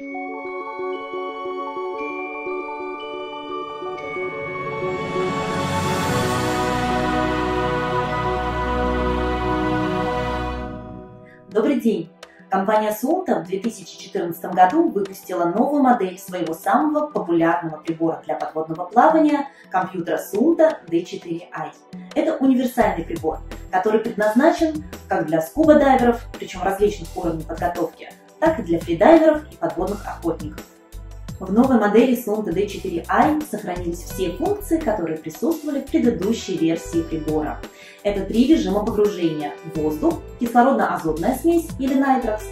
Добрый день! Компания Sunta в 2014 году выпустила новую модель своего самого популярного прибора для подводного плавания – компьютера Sunta D4i. Это универсальный прибор, который предназначен как для скуба-дайверов, причем различных уровней подготовки, так и для фридайверов и подводных охотников. В новой модели Sunta D4i сохранились все функции, которые присутствовали в предыдущей версии прибора. Это три режима погружения – воздух, кислородно-азотная смесь или nitrox,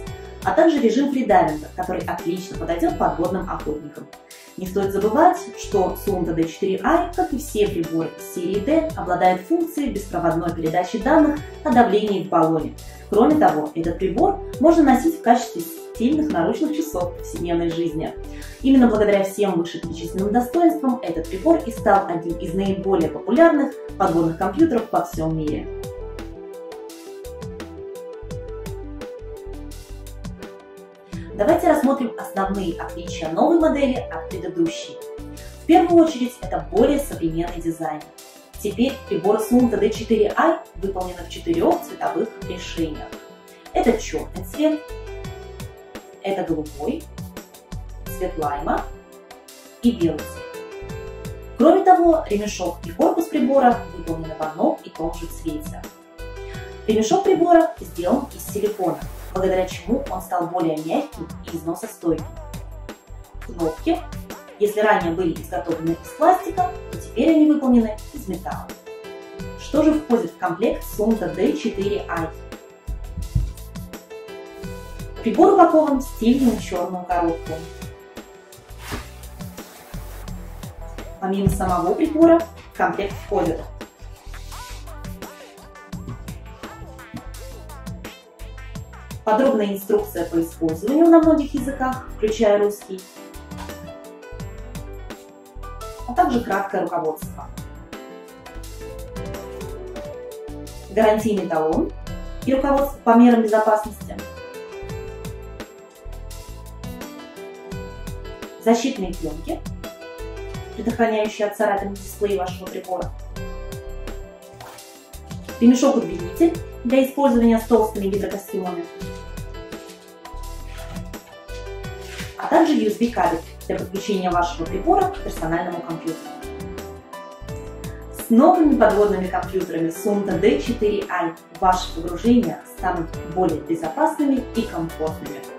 а также режим фридайвинга, который отлично подойдет подводным охотникам. Не стоит забывать, что Sunta D4i, как и все приборы серии D, обладает функцией беспроводной передачи данных о давлении в баллоне. Кроме того, этот прибор можно носить в качестве стильных наручных часов повседневной жизни. Именно благодаря всем вышеперечисленным достоинствам этот прибор и стал одним из наиболее популярных подводных компьютеров во всем мире. Давайте рассмотрим основные отличия новой модели от предыдущей. В первую очередь это более современный дизайн. Теперь прибор Sunta D4i выполнены в четырех цветовых решениях. Это черный цвет, это голубой, цвет лайма и белый цвет. Кроме того, ремешок и корпус прибора выполнены в одном и том же цвете. Ремешок прибора сделан из силикона, благодаря чему он стал более мягким и износостойким. Кнопки, если ранее были изготовлены из пластика, то теперь они выполнены из металла. Что же входит в комплект Sunta D4i? Прибор упакован в стильную черную коробку. Помимо самого прибора в комплект входит подробная инструкция по использованию на многих языках, включая русский, а также краткое руководство. Гарантийный талон и руководство по мерам безопасности – защитные пленки, предохраняющие от царапин дисплея вашего прибора, ремешок-удлинитель для использования с толстыми гидрокостюмами, а также USB-кабель для подключения вашего прибора к персональному компьютеру. С новыми подводными компьютерами Sunta D4i ваши погружения станут более безопасными и комфортными.